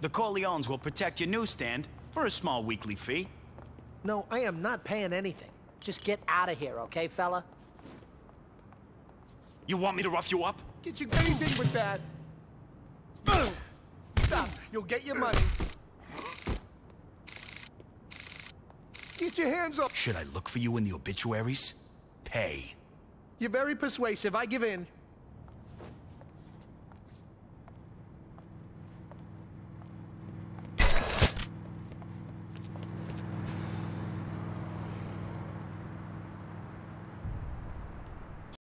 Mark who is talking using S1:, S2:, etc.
S1: The Corleones will protect your newsstand for a small weekly fee.
S2: No, I am not paying anything. Just get out of here, okay, fella?
S1: You want me to rough you up?
S3: Get you anything with that. Stop. You'll get your money. Get your hands up.
S1: Should I look for you in the obituaries? Pay.
S3: You're very persuasive. I give in.